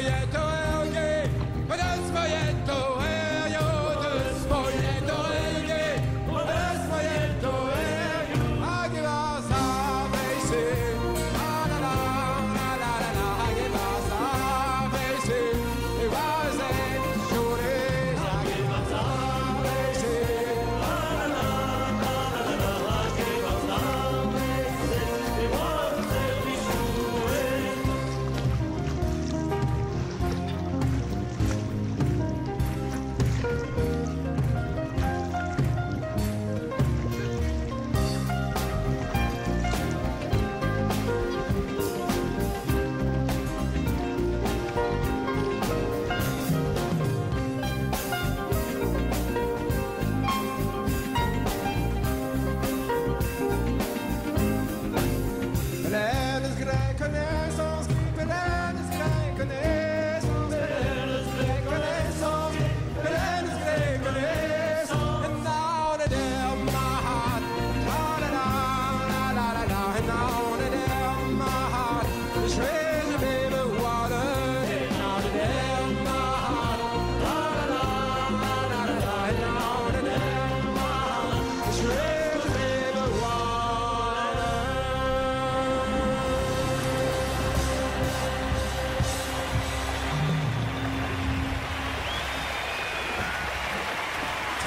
Yeah.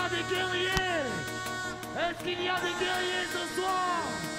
Y a des guerriers? Est-ce qu'il y a des guerriers ce soir?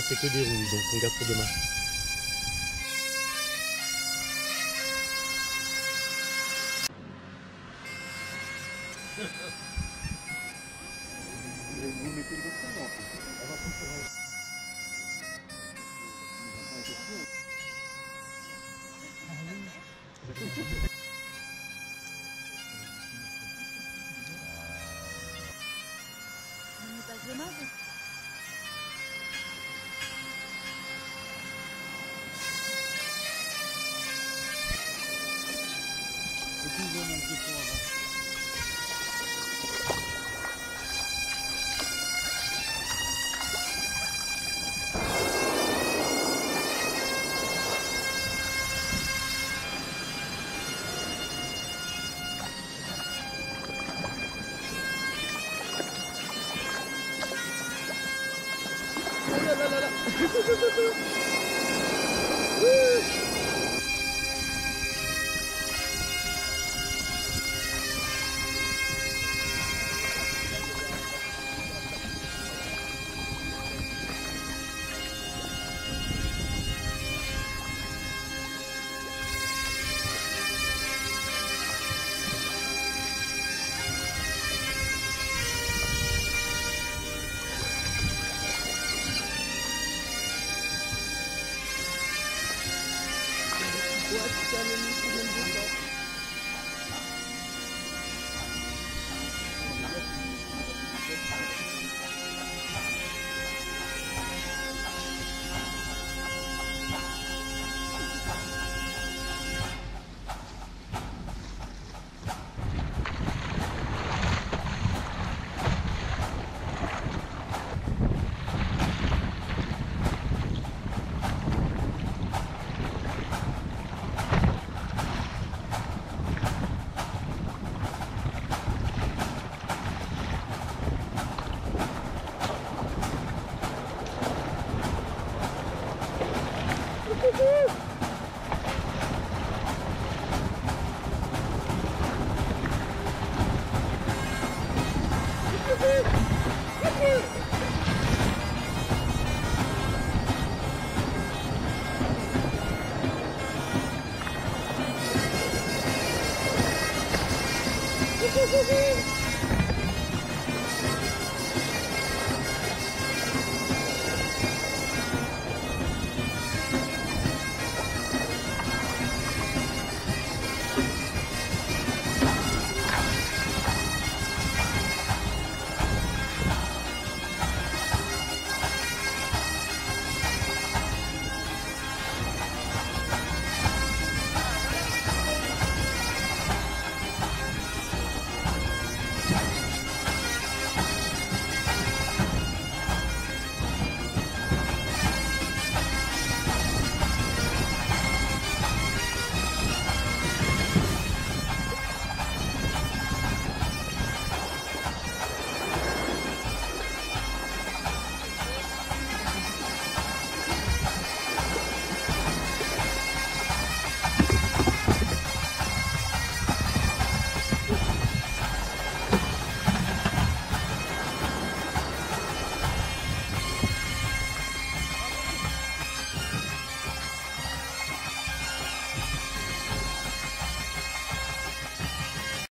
c'est que des rouges, donc on garde pour demain. Vous mettez le 我今天就说了。What's telling you to do?